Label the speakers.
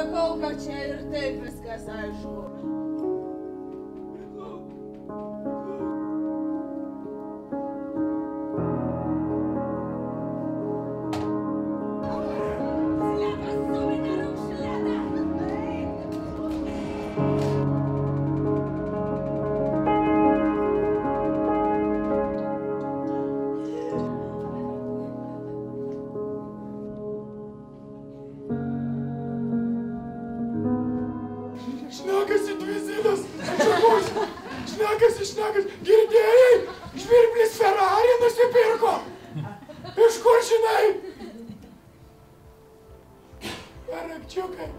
Speaker 1: Sakau, kad čia ir taip viskas aišku.
Speaker 2: Šnekasi, šnekasi. Girdėjai? Žvirblis Ferrari nusipirko. Iš kur žinai? Perakčiukai.